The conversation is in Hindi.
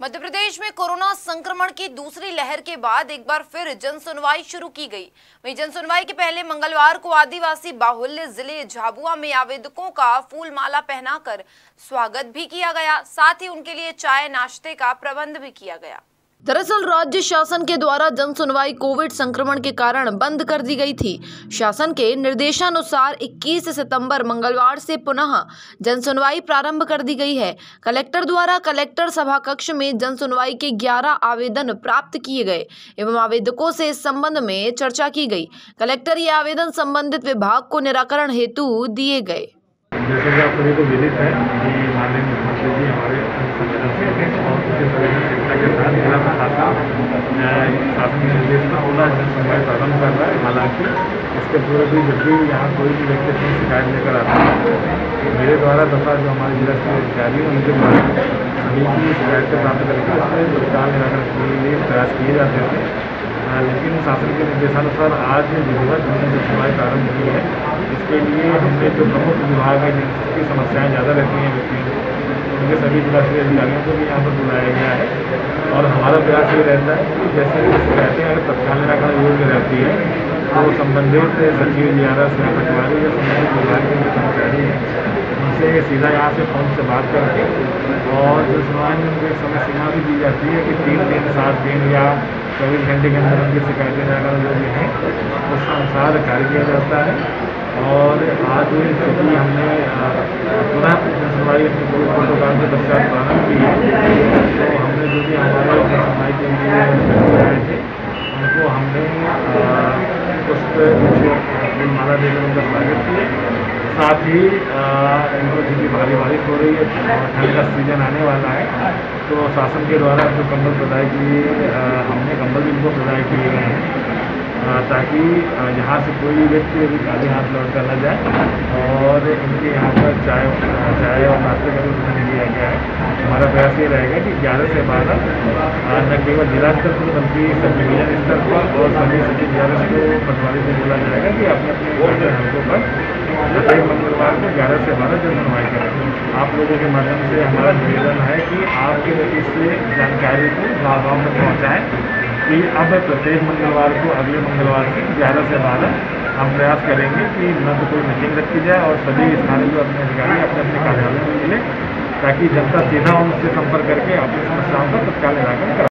मध्य प्रदेश में कोरोना संक्रमण की दूसरी लहर के बाद एक बार फिर जनसुनवाई शुरू की गई। वही जनसुनवाई के पहले मंगलवार को आदिवासी बाहुल्य ज़िले झाबुआ में आवेदकों का फूल माला पहनाकर स्वागत भी किया गया। साथ ही उनके लिए चाय नाश्ते का प्रबंध भी किया गया। दरअसल राज्य शासन के द्वारा जन सुनवाई कोविड संक्रमण के कारण बंद कर दी गई थी। शासन के निर्देशानुसार 21 सितंबर मंगलवार से पुनः जन सुनवाई प्रारंभ कर दी गई है। कलेक्टर द्वारा कलेक्टर सभा कक्ष में जन सुनवाई के 11 आवेदन प्राप्त किए गए एवं आवेदकों से इस संबंध में चर्चा की गई। कलेक्टर ये आवेदन संबंधित विभाग को निराकरण हेतु दिए गए। जैसे आप सभी को विदित है। कि माननीय मुख्यमंत्री जी हमारे संवेदनशील हैं और उनके के साथ जिला प्रशासन शासन के निर्देश पर पूरा जन सुनवाई प्रारंभ कर रहा है। हालाँकि इसके पूर्व भी जब भी यहाँ कोई भी व्यक्ति अपनी शिकायत लेकर आता है मेरे द्वारा तथा जो हमारे जिला स्तरीय अधिकारी हैं, उनके द्वारा सभी की शिकायतें प्राप्त करके उसमें तत्काल निराकरण के लिए प्रयास किए जाते थे लेकिन शासन के निर्देशानुसार आज विधिवत हमने जो सुनवाई प्रारंभ की है इसके लिए हमने जो प्रमुख विभाग है, जिनकी समस्याएँ ज़्यादा रहती हैं व्यक्तियों उनके सभी जिला जिलास्तरीय अधिकारियों को भी यहाँ पर बुलाया गया है। और हमारा प्रयास ये रहता है कि जैसे शिकायतें अगर तत्काल निराकरण योग्य रहती है तो संबंधित सचिव जी आर एस या पटवारी या संबंधित विभाग के जो कर्मचारी हैं, उनसे सीधा यहाँ से फ़ोन से बात करके और जो में उनको एक समय सीमा भी दी जाती है कि तीन दिन, सात दिन या चौबीस घंटे के अंदर उनकी शिकायतें निराकरण भी हैं उस अनुसार कार्य किया जाता है। और आज चूँकि हमने पुनः सुनवाई प्रोटोकॉल के पश्चात प्रारंभ की तो हमने जो भी हमारे सुनवाई के लिए थे, उनको हमने पुष्प माला देकर उनका स्वागत किया। साथ ही इनको चूँकि भारी बारिश हो रही है ठंड का सीज़न आने वाला है तो शासन के द्वारा जो कंबल प्रदाय किए हमने कंबल भी इनको प्रदाय किए गए हैं। ताकि यहाँ से कोई भी व्यक्ति अभी खाली हाथ लौट कर न जाए और इनके यहाँ पर चाय चाय और नाश्ते का भी प्रबंध किया गया है। हमारा प्रयास ये रहेगा कि ग्यारह से बारह न केवल जिला स्तर पर बल्कि सब डिवीज़न स्तर पर और सभी सभी ग्यारह को पटवारी से बोला जाएगा कि अपने अपने हल्कों पर प्रत्येक मंगलवार को ग्यारह से बारह जन सुनवाई करें। आप लोगों के माध्यम से हमारा निवेदन है कि आपके इस जानकारी को गाँव गाँव तक पहुँचाएँ। कि अब प्रत्येक मंगलवार को अगले मंगलवार से ग्यारह से बारह हम प्रयास करेंगे कि न तो कोई मीटिंग रखी जाए और सभी स्थानीय जो अपने अधिकारी अपने अपने कार्यालय में मिले, ताकि जनता सीधा उनसे संपर्क करके अपनी समस्याओं का तत्काल निराकरण करा